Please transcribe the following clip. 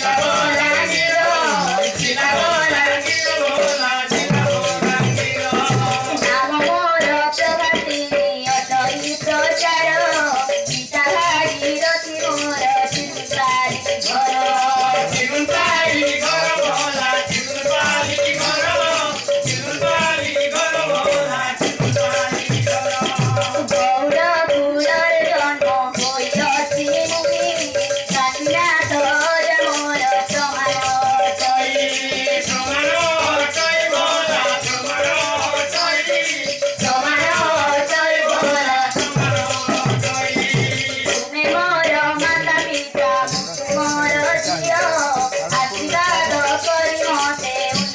Yeah.